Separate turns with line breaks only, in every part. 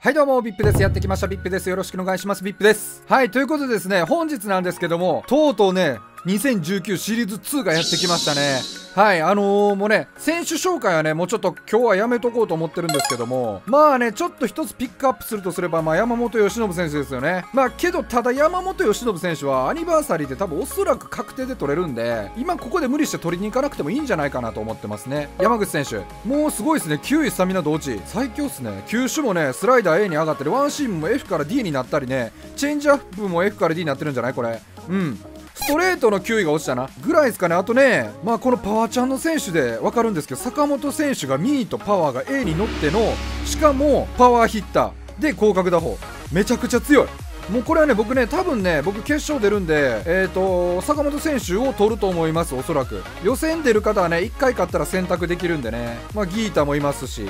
はいどうも、ビップです。やってきました。VIP です。よろしくお願いします。VIP です。はい、ということでですね、本日なんですけども、とうとうね、2019シリーズ2がやってきましたね。はい、あのー、もうね、選手紹介はね、もうちょっと今日はやめとこうと思ってるんですけども、まあね、ちょっと一つピックアップするとすれば、まあ山本由伸選手ですよね。まあけど、ただ山本由伸選手はアニバーサリーで多分おそらく確定で取れるんで、今ここで無理して取りに行かなくてもいいんじゃないかなと思ってますね。山口選手、もうすごいですね、9位スタミナ同時、最強っすね。球種もね、スライダー A に上がったり、ワンシームも F から D になったりね、チェンジアップも F から D になってるんじゃない？これ。うん。ストレートの球威が落ちたな。ぐらいですかね。あとねまあこのパワーちゃんの選手で分かるんですけど坂本選手がミーとパワーが A に乗ってのしかもパワーヒッターで広角打法。めちゃくちゃ強い。もうこれはね、僕ね、多分ね、僕決勝出るんで、えっ、ー、と、坂本選手を取ると思います、おそらく。予選出る方はね、1回勝ったら選択できるんでね、まあ、ギータもいますし、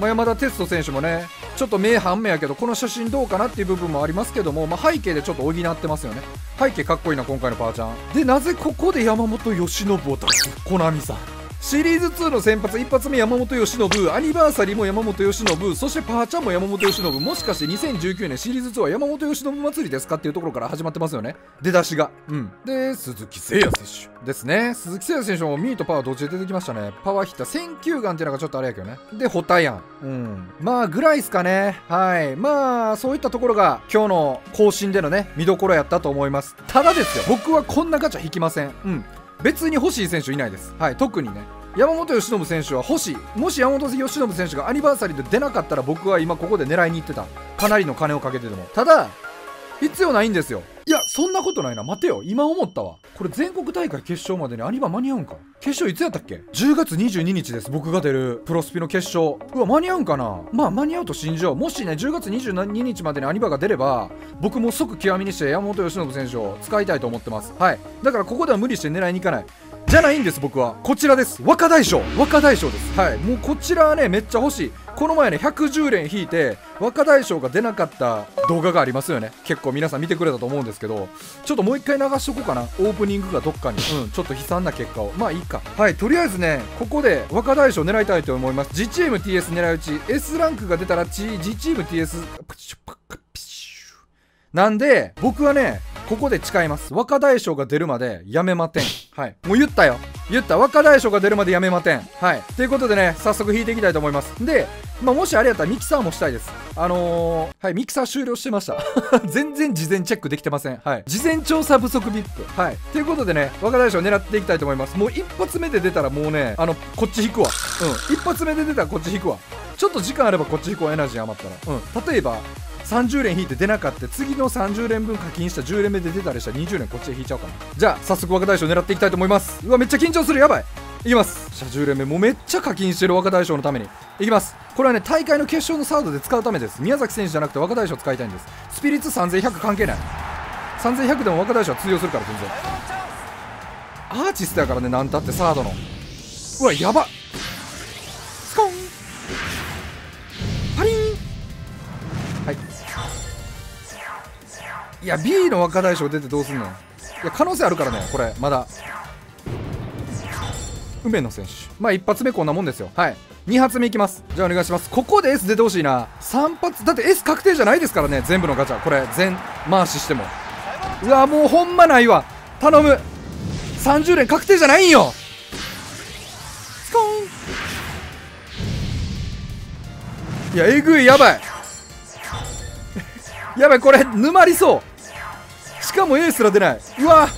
まあ、山田哲人選手もね、ちょっと目半目やけど、この写真どうかなっていう部分もありますけども、まあ、背景でちょっと補ってますよね。背景かっこいいな、今回のパーちゃん。で、なぜここで山本由伸を出すコナミさん。シリーズ2の先発一発目山本由伸。アニバーサリーも山本由伸。そしてパーちゃんも山本由伸。もしかして2019年シリーズ2は山本由伸祭りですかっていうところから始まってますよね。出だしが。うん。で鈴木誠也選手ですね。鈴木誠也選手もミートパワーどっちで出てきましたね。パワーヒッター選球眼っていうのがちょっとあれやけどね。でホタヤン。うん。まあぐらいですかね。はい。まあそういったところが今日の更新でのね見どころやったと思います。ただですよ。僕はこんなガチャ引きません。うん。別に欲しい選手いないです。はい、特にね。山本由伸選手は欲しい。もし山本由伸選手がアニバーサリーで出なかったら僕は今ここで狙いに行ってた。かなりの金をかけてでも。ただ、必要ないんですよ。いや、そんなことないな。待てよ。今思ったわ。これ全国大会決勝までにアニバ間に合うんか？決勝いつやったっけ ?10 月22日です。僕が出るプロスピの決勝。うわ、間に合うんかな？まあ間に合うと信じよう。もしね、10月22日までにアニバが出れば、僕も即極みにして山本由伸選手を使いたいと思ってます。はい。だからここでは無理して狙いに行かない。じゃないんです僕はこちらです若大将若大将ですはいもうこちらはねめっちゃ欲しいこの前ね110連引いて若大将が出なかった動画がありますよね。結構皆さん見てくれたと思うんですけどちょっともう一回流しとこうかな。オープニングがどっかに。うんちょっと悲惨な結果を。まあいいか。はいとりあえずねここで若大将狙いたいと思います。自チーム TS 狙い撃ち。S ランクが出たら自チーム TS なんで僕はねここで誓います。若大将が出るまでやめまてん。はい。もう言ったよ。言った若大将が出るまでやめまてんはいということでね早速弾いていきたいと思いますでまあ、もしあれやったらミキサーもしたいです。あのー、はい、ミキサー終了してました。全然事前チェックできてません。はい。事前調査不足 VIP。はい。ということでね、若大将狙っていきたいと思います。もう一発目で出たらもうね、あの、こっち引くわ。うん。一発目で出たらこっち引くわ。ちょっと時間あればこっち引くわ、エナジー余ったら。うん。例えば、30連引いて出なかった。次の30連分課金した。10連目で出たりしたら20連こっちで引いちゃおうかな。じゃあ早速若大将狙っていきたいと思います。うわめっちゃ緊張する。やばい。いきます。車10連目もうめっちゃ課金してる若大将のために。いきます。これはね大会の決勝のサードで使うためです。宮崎選手じゃなくて若大将使いたいんです。スピリッツ3100関係ない。3100でも若大将は通用するから全然。アーティストやからねなんたってサードの。うわやばいや B の若大将出てどうすんの？いや可能性あるからねこれまだ。梅野選手。まあ一発目こんなもんですよ。はい。2発目いきます。じゃあお願いします。ここで S 出てほしいな。3発だって S 確定じゃないですからね全部のガチャ。これ全回ししても。うわもうほんまないわ。頼む。30連確定じゃないんよ。スコーン。いやえぐいやばい。やばい これ沼りそうしかもエースら出ない。うわ。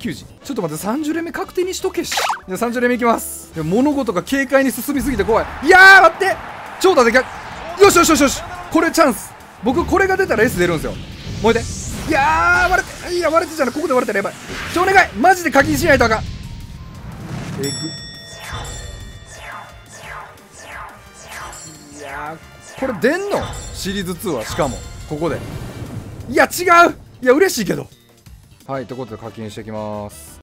9時ちょっと待って30連目確定にしとけ。しじゃあ30連目いきます。物事が軽快に進みすぎて怖い。いや待って。長打で逆よしよしよしよし。これチャンス。僕これが出たら S 出るんですよ。もういて。いやー割れていや割れてじゃない。ここで割れたらやばい。ちょお願い。マジで課金しないとあかん。えぐいやこれ出んの？シリーズ2はしかも。ここで。いや違う。いや嬉しいけど。はいということで課金してきます。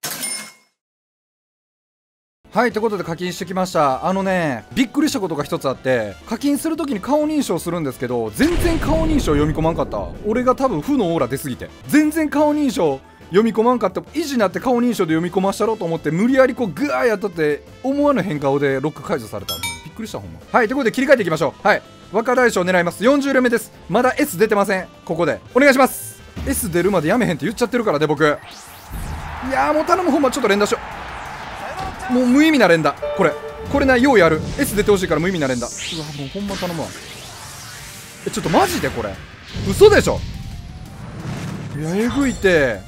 はいということで課金してきました。あのねびっくりしたことが一つあって課金するときに顔認証するんですけど全然顔認証読み込まんかった。俺が多分負のオーラ出すぎて。全然顔認証読み込まんかって維持になって顔認証で読み込ましたろうと思って無理やりこうグワーやったって思わぬ変顔でロック解除された。びっくりしたほんま。はいということで切り替えていきましょう。はい。若大将狙います。40連目です。まだ S 出てません。ここで。お願いします。S 出るまでやめへんって言っちゃってるからね僕。いやもう頼むほんまちょっと連打しよう。もう無意味な連打。これ。これなようやる。S 出てほしいから無意味な連打。うわもうほんま頼むわ。えちょっとマジでこれ。嘘でしょ。いやえぐいて。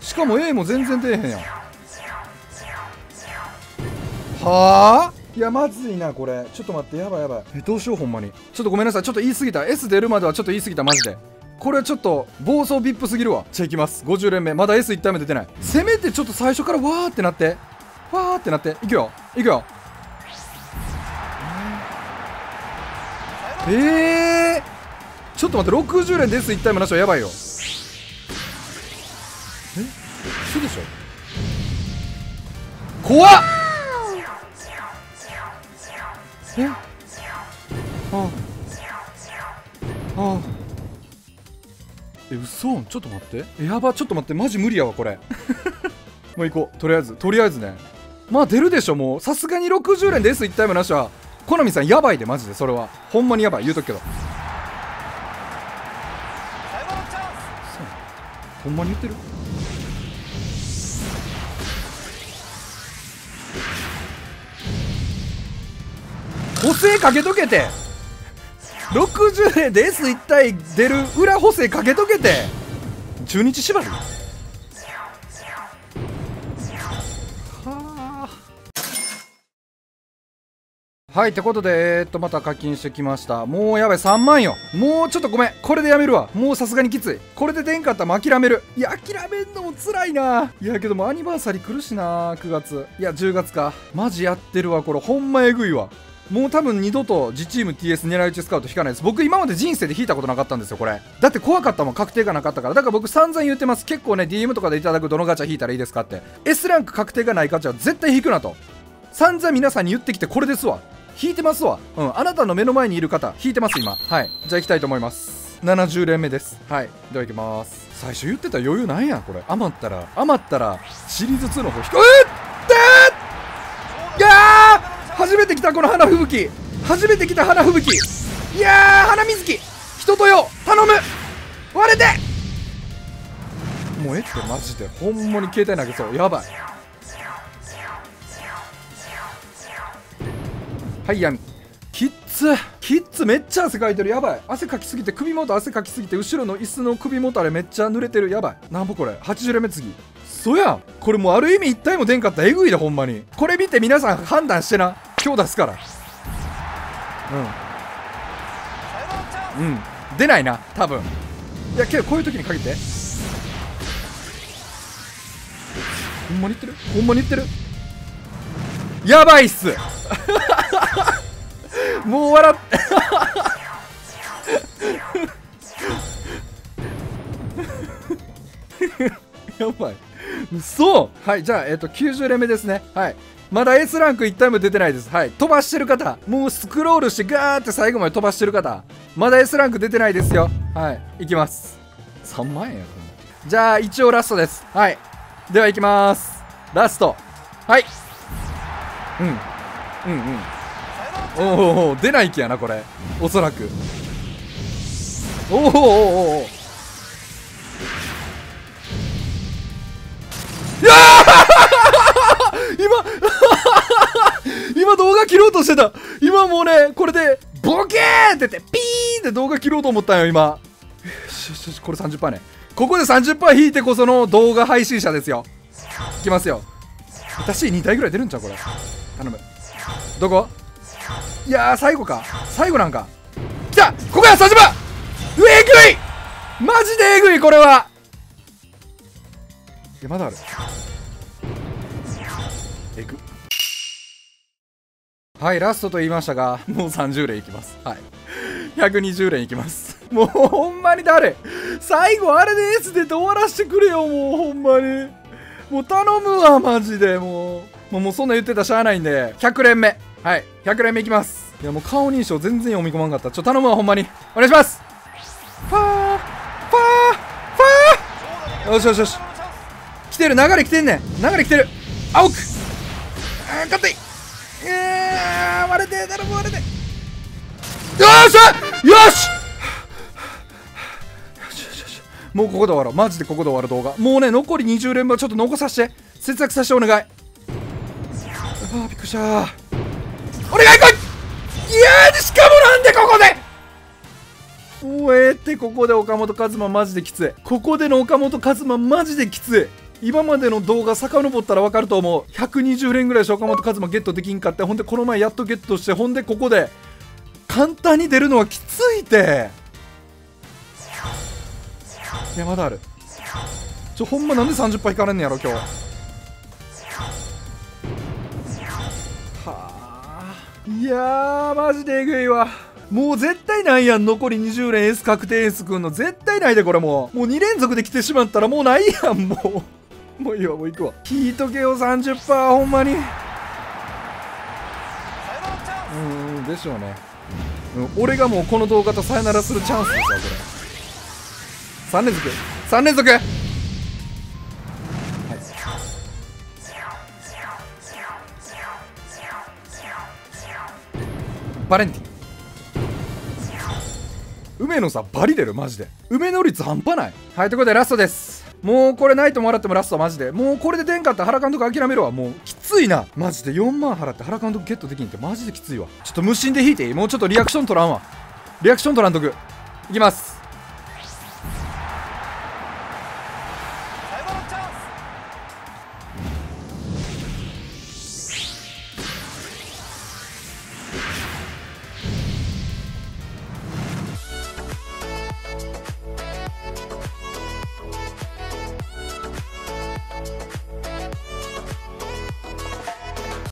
しかも A も全然出えへんやん。はあ？いやまずいなこれ。ちょっと待ってやばいやばい。えどうしようほんまに。ちょっとごめんなさい。ちょっと言い過ぎた。S 出るまではちょっと言い過ぎたマジで。これはちょっと暴走ビップすぎるわ。じゃあいきます。50連目まだ S1 体目出てない。せめてちょっと最初からわーってなって。わーってなって。いくよ。いくよ。えー、ちょっと待って。60連で S1 体目なしはやばいよ。え？嘘でしょ？怖っ！えあああえ嘘？ちょっと待って。えやば。ちょっと待って。マジ無理やわこれ。もう行こう。とりあえずとりあえずね。まあ出るでしょもう。さすがに60連で S1 体目なしは。好みさんやばいでマジで。それは。ほんまにやばい。言うとくけど。ほんまに言ってる？補正かけとけて60連で S1 体出る裏補正かけとけて中日縛りはい、ってことで、えー、っと、また課金してきました。もうやばい、3万よ。もうちょっとごめん。これでやめるわ。もうさすがにきつい。これで出んかったら諦める。いや、諦めんのも辛いな。いや、けどもアニバーサリー来るしな、9月。いや、10月か。マジやってるわ、これ。ほんまえぐいわ。もう多分二度と自チーム TS 狙い撃ちスカウト引かないです。僕今まで人生で引いたことなかったんですよ、これ。だって怖かったもん、確定がなかったから。だから僕散々言ってます。結構ね、DM とかでいただくどのガチャ引いたらいいですかって。S ランク確定がないガチャは絶対引くなと。散々皆さんに言ってきてこれですわ。引いてますわ。うん。あなたの目の前にいる方、引いてます、今。はい。じゃあ行きたいと思います。70連目です。はい。では行きます。最初言ってた余裕なんやん、これ。余ったら、余ったら、シリーズ2の方引く。えっ初めて来た、この花吹雪。初めて来た花吹雪。いやー、花水木。人とよ、頼む。割れて。もうえって、マジで。ほんまに携帯投げそう。やばい。はい闇。キッズ。キッズめっちゃ汗かいてる。やばい。汗かきすぎて首元汗かきすぎて後ろの椅子の首元あれめっちゃ濡れてる。やばい。なんぼこれ。80連目次そやん。これもうある意味一体も出んかった。らえぐいでほんまに。これ見て皆さん判断してな。今日出すから。うん。うん。出ないな多分。いやけどこういう時に限って。ほんまに言ってる？ほんまに言ってる？やばいっす。もう笑って やばい。嘘。はいじゃあえっ、ー、と90連目ですね。はい。まだ S ランク1体も出てないです。はい。飛ばしてる方。もうスクロールしてガーって最後まで飛ばしてる方。まだ S ランク出てないですよ。はい。いきます。3万円や。じゃあ一応ラストです。はい。ではいきます。ラスト。はい。うん。うんうん。おお出ない気やなこれ。おそらく。おおおおおい今動画切ろうとしてた。今もうねこれでボケーって言ってピーンって動画切ろうと思ったんよ今。よしよしよしこれ30%ね。ここで30%引いてこその動画配信者ですよ。いきますよ。私2体ぐらい出るんちゃうこれ。頼む。どこ？いやー最後か。最後なんか。来た！ここや30番うえぐい！マジでえぐいこれは！いやまだある。はいラストと言いましたが もう30連いきます。はい。120連いきます。もうほんまに誰？最後あれで S で終わらしてくれよもうほんまに。もう頼むわマジでもう。もうそんな言ってたらしゃあないんで。100連目。はい100連目いきます。いやもう顔認証全然読み込まんかった。ちょ頼むわほんまに。お願いします。ファーファーファー。よしよしよし。来てる流れ来てんねん。流れ来てる。青く。あー勝っていえー割れて頼む割れてよっし!ゃよしもうここで終わろう。マジでここで終わる動画。もうね残り20連分ちょっと残させて。節約させてお願い。あーびっくりした。お願い来い!いやーしかもなんでここで!もうええってここで岡本和真マジできつい。ここでの岡本和真マジできつい今までの動画遡ったら分かると思う。120連ぐらいし岡本和真ゲットできんかって。ほんでこの前やっとゲットして。ほんでここで簡単に出るのはきついて。いやまだある。ちょほんまなんで30引かれんねやろ今日。はあ。いやマジでえぐいわ。もう絶対ないやん。残り20連 S 確定 S くんの。絶対ないでこれもう。もう2連続で来てしまったらもうないやんもう。もういいわもう行くわ。引いとけよ30%ほんまに。うんでしょうね、うん、俺がもうこの動画とさよならするチャンスですわこれ。3連続。3連続、はい、バレンティ。梅野さバリ出るマジで。梅の率半端ない。はいということでラストです。もうこれないとも笑ってもラストマジで。もうこれで出んかったら原監督諦めろわ。もうきついな。マジで。4万払って原監督ゲットできんってマジできついわ。ちょっと無心で引いていい。もうちょっとリアクション取らんわ。リアクション取らんとく。いきます。